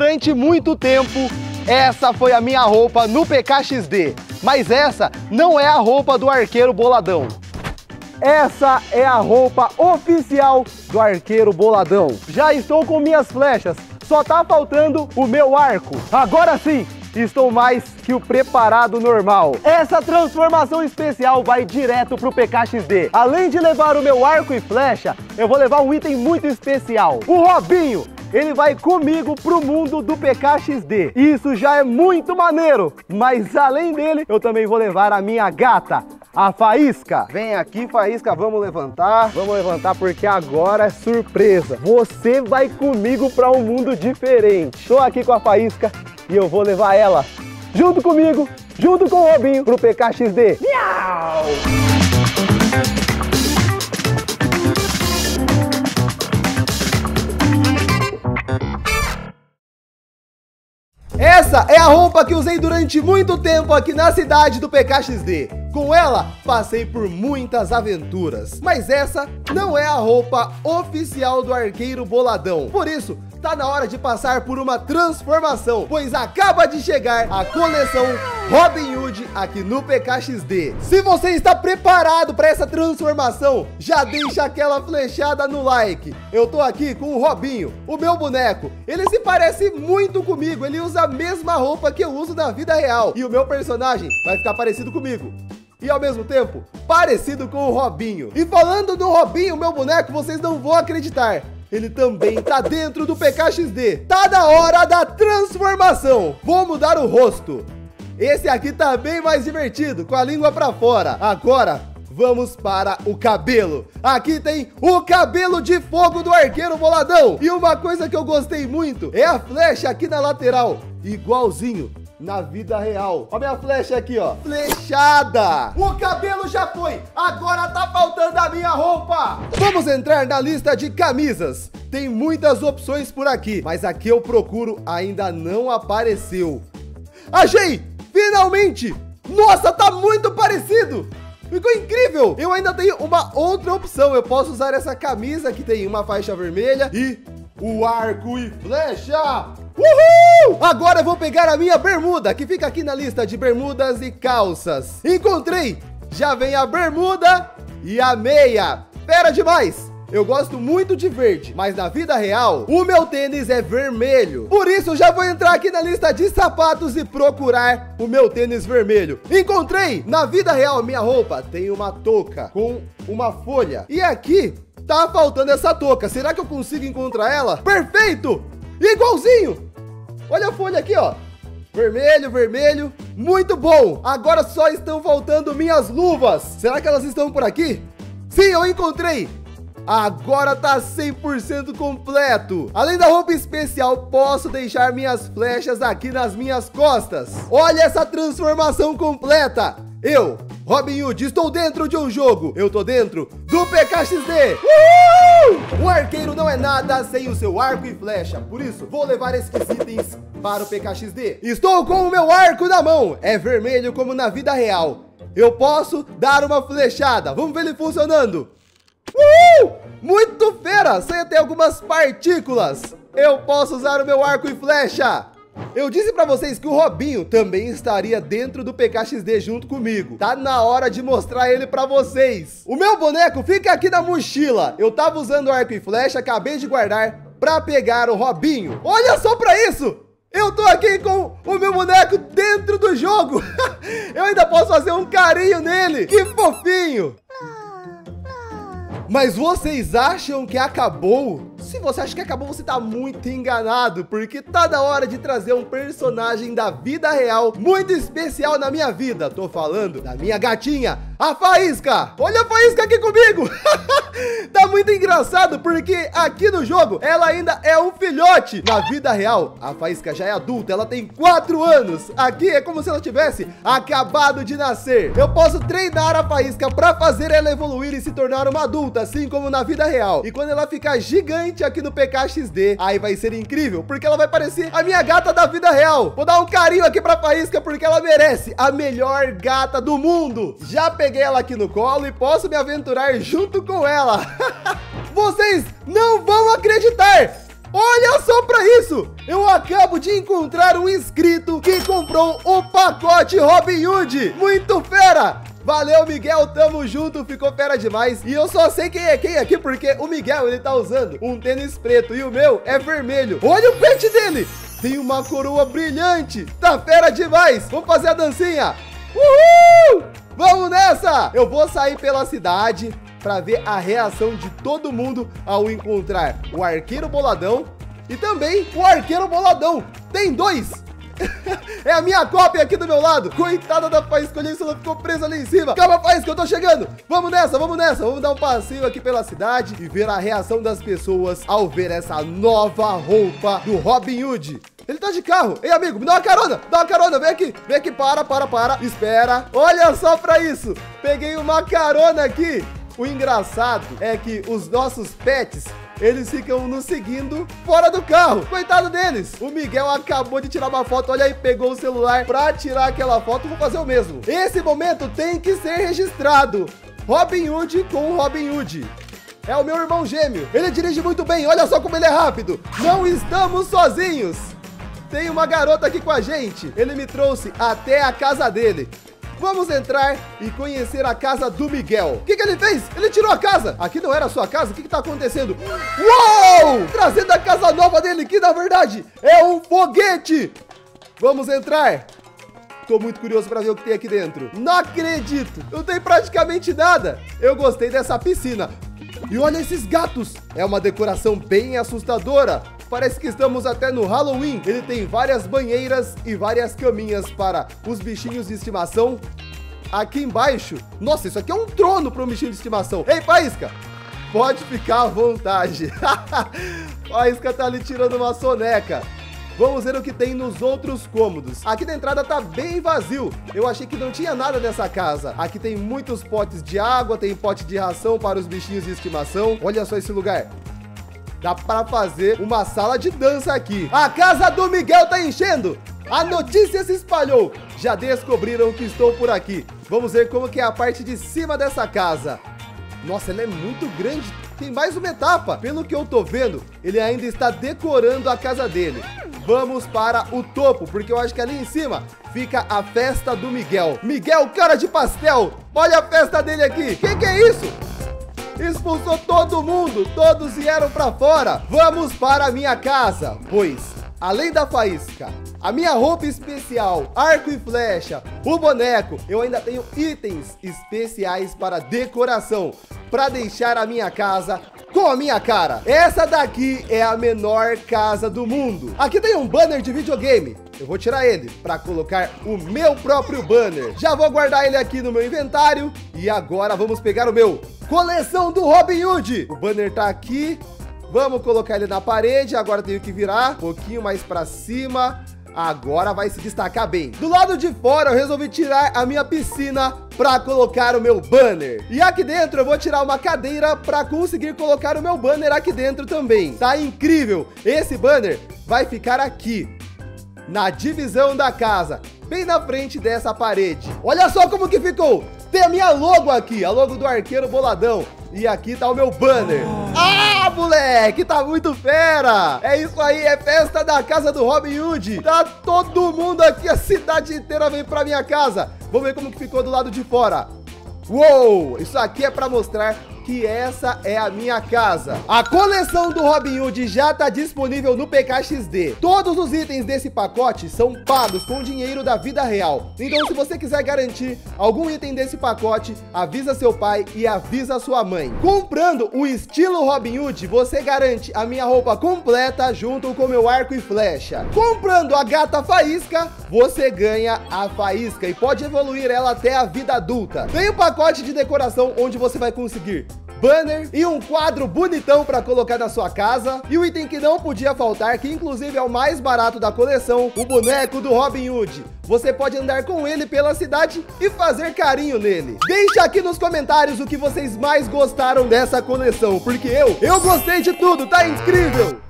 durante muito tempo, essa foi a minha roupa no PKXD. Mas essa não é a roupa do arqueiro boladão. Essa é a roupa oficial do arqueiro boladão. Já estou com minhas flechas, só tá faltando o meu arco. Agora sim, estou mais que o preparado normal. Essa transformação especial vai direto pro PKXD. Além de levar o meu arco e flecha, eu vou levar um item muito especial. O Robinho, ele vai comigo pro mundo do PKXD. Isso já é muito maneiro, mas além dele, eu também vou levar a minha gata, a Faísca. Vem aqui, Faísca, vamos levantar. Vamos levantar porque agora é surpresa. Você vai comigo para um mundo diferente. Estou aqui com a Faísca e eu vou levar ela junto comigo, junto com o Robinho, pro PKXD. Miau! Essa é a roupa que usei durante muito tempo aqui na cidade do PKXD. Com ela, passei por muitas aventuras. Mas essa não é a roupa oficial do arqueiro boladão. Por isso, tá na hora de passar por uma transformação, pois acaba de chegar a coleção Robin Hood aqui no PKXD. Se você está preparado para essa transformação, já deixa aquela flechada no like. Eu tô aqui com o Robinho, o meu boneco. Ele se parece muito comigo, ele usa a mesma roupa que eu uso na vida real. E o meu personagem vai ficar parecido comigo e ao mesmo tempo parecido com o Robinho. E falando do Robinho, meu boneco, vocês não vão acreditar ele também tá dentro do PKXD. Tá na hora da transformação. Vou mudar o rosto. Esse aqui tá bem mais divertido, com a língua pra fora. Agora, vamos para o cabelo. Aqui tem o cabelo de fogo do arqueiro boladão. E uma coisa que eu gostei muito é a flecha aqui na lateral, igualzinho na vida real. Olha minha flecha aqui, ó. Flechada. O cabelo já foi. Agora tá faltando a minha roupa. Vamos entrar na lista de camisas. Tem muitas opções por aqui, mas aqui eu procuro ainda não apareceu. Achei! Finalmente! Nossa, tá muito parecido! Ficou incrível! Eu ainda tenho uma outra opção. Eu posso usar essa camisa que tem uma faixa vermelha e o arco e flecha. Uhul! Agora eu vou pegar a minha bermuda, que fica aqui na lista de bermudas e calças. Encontrei! Já vem a bermuda e a meia. Fera demais! Eu gosto muito de verde, mas na vida real, o meu tênis é vermelho. Por isso, já vou entrar aqui na lista de sapatos e procurar o meu tênis vermelho. Encontrei! Na vida real, minha roupa tem uma touca com uma folha. E aqui, tá faltando essa touca. Será que eu consigo encontrar ela? Perfeito! Igualzinho! Olha a folha aqui, ó. Vermelho, vermelho. Muito bom. Agora só estão faltando minhas luvas. Será que elas estão por aqui? Sim, eu encontrei. Agora tá 100% completo. Além da roupa especial, posso deixar minhas flechas aqui nas minhas costas. Olha essa transformação completa. Eu, Robin Hood, estou dentro de um jogo. Eu tô dentro do PKXD. Uhul! O arqueiro não é nada sem o seu arco e flecha. Por isso, vou levar esses itens para o PKXD. Estou com o meu arco na mão. É vermelho como na vida real. Eu posso dar uma flechada. Vamos ver ele funcionando. Uhul! Muito fera, sem até algumas partículas. Eu posso usar o meu arco e flecha. Eu disse pra vocês que o Robinho também estaria dentro do PKXD junto comigo. Tá na hora de mostrar ele pra vocês. O meu boneco fica aqui na mochila. Eu tava usando arco e flecha, acabei de guardar pra pegar o Robinho. Olha só pra isso! Eu tô aqui com o meu boneco dentro do jogo. Eu ainda posso fazer um carinho nele. Que fofinho. Mas vocês acham que acabou? Se você acha que acabou, você tá muito enganado, porque tá na hora de trazer um personagem da vida real muito especial na minha vida. Tô falando da minha gatinha, a Faísca. Olha a Faísca aqui comigo. tá muito engraçado, porque aqui no jogo ela ainda é um filhote. Na vida real, a Faísca já é adulta, ela tem 4 anos. Aqui é como se ela tivesse acabado de nascer. Eu posso treinar a Faísca pra fazer ela evoluir e se tornar uma adulta, assim como na vida real. E quando ela ficar gigante, aqui no PKXD. Aí vai ser incrível, porque ela vai parecer a minha gata da vida real. Vou dar um carinho aqui pra Faísca, porque ela merece a melhor gata do mundo. Já peguei ela aqui no colo e posso me aventurar junto com ela. Vocês não vão acreditar! Olha só pra isso! Eu acabo de encontrar um inscrito que comprou o pacote Robin Hood. Muito fera! Valeu, Miguel, tamo junto, ficou fera demais. E eu só sei quem é quem aqui, porque o Miguel, ele tá usando um tênis preto e o meu é vermelho. Olha o pet dele! Tem uma coroa brilhante, tá fera demais. Vamos fazer a dancinha. Uhul! Vamos nessa! Eu vou sair pela cidade para ver a reação de todo mundo ao encontrar o arqueiro boladão e também o arqueiro boladão. Tem dois! é a minha cópia aqui do meu lado. Coitada da Faísca, olha isso, ela ficou presa ali em cima. Calma, Faísca, eu tô chegando. Vamos nessa, vamos nessa. Vamos dar um passeio aqui pela cidade e ver a reação das pessoas ao ver essa nova roupa do Robin Hood. Ele tá de carro. Ei, amigo, me dá uma carona. Dá uma carona. Vem aqui. Vem aqui. Para, para, para. Espera. Olha só pra isso. Peguei uma carona aqui. O engraçado é que os nossos pets eles ficam nos seguindo fora do carro. Coitado deles. O Miguel acabou de tirar uma foto. Olha aí, pegou o celular pra tirar aquela foto. Vou fazer o mesmo. Esse momento tem que ser registrado. Robin Hood com Robin Hood. É o meu irmão gêmeo. Ele dirige muito bem. Olha só como ele é rápido. Não estamos sozinhos. Tem uma garota aqui com a gente. Ele me trouxe até a casa dele. Vamos entrar e conhecer a casa do Miguel. O que, que ele fez? Ele tirou a casa. Aqui não era a sua casa? O que, que tá acontecendo? Uou! Trazendo a casa nova dele, que na verdade é um foguete. Vamos entrar. Tô muito curioso para ver o que tem aqui dentro. Não acredito. Não tem praticamente nada. Eu gostei dessa piscina. E olha esses gatos. É uma decoração bem assustadora. Parece que estamos até no Halloween. Ele tem várias banheiras e várias caminhas para os bichinhos de estimação. Aqui embaixo, nossa, isso aqui é um trono para um bichinho de estimação. Ei, Faísca, pode ficar à vontade. Faísca tá ali tirando uma soneca. Vamos ver o que tem nos outros cômodos. Aqui da entrada tá bem vazio. Eu achei que não tinha nada nessa casa. Aqui tem muitos potes de água, tem pote de ração para os bichinhos de estimação. Olha só esse lugar. Dá para fazer uma sala de dança aqui. A casa do Miguel tá enchendo. A notícia se espalhou. Já descobriram que estou por aqui. Vamos ver como que é a parte de cima dessa casa. Nossa, ela é muito grande. Tem mais uma etapa. Pelo que eu tô vendo, ele ainda está decorando a casa dele. Vamos para o topo, porque eu acho que ali em cima fica a festa do Miguel. Miguel, cara de pastel. Olha a festa dele aqui. Que que é isso? Expulsou todo mundo, todos vieram para fora. Vamos para a minha casa, pois, além da faísca, a minha roupa especial, arco e flecha, o boneco, eu ainda tenho itens especiais para decoração, para deixar a minha casa com a minha cara. Essa daqui é a menor casa do mundo. Aqui tem um banner de videogame. Eu vou tirar ele para colocar o meu próprio banner. Já vou guardar ele aqui no meu inventário. E agora vamos pegar o meu coleção do Robin Hood. O banner tá aqui. Vamos colocar ele na parede. Agora tenho que virar um pouquinho mais para cima. Agora vai se destacar bem. Do lado de fora eu resolvi tirar a minha piscina para colocar o meu banner. E aqui dentro eu vou tirar uma cadeira para conseguir colocar o meu banner aqui dentro também. Tá incrível. Esse banner vai ficar aqui, na divisão da casa, bem na frente dessa parede. Olha só como que ficou. Tem a minha logo aqui, a logo do arqueiro boladão. E aqui tá o meu banner. Ah, moleque, tá muito fera. É isso aí, é festa da casa do Robin Hood. Tá todo mundo aqui, a cidade inteira vem pra minha casa. Vamos ver como que ficou do lado de fora. Uou, isso aqui é pra mostrar que essa é a minha casa. A coleção do Robin Hood já está disponível no PKXD. Todos os itens desse pacote são pagos com dinheiro da vida real. Então se você quiser garantir algum item desse pacote, avisa seu pai e avisa sua mãe. Comprando o estilo Robin Hood, você garante a minha roupa completa junto com meu arco e flecha. Comprando a gata faísca, você ganha a faísca e pode evoluir ela até a vida adulta. Tem um pacote de decoração onde você vai conseguir banner e um quadro bonitão para colocar na sua casa. E o item que não podia faltar, que inclusive é o mais barato da coleção, o boneco do Robin Hood. Você pode andar com ele pela cidade e fazer carinho nele. Deixa aqui nos comentários o que vocês mais gostaram dessa coleção, porque eu, eu gostei de tudo, tá incrível!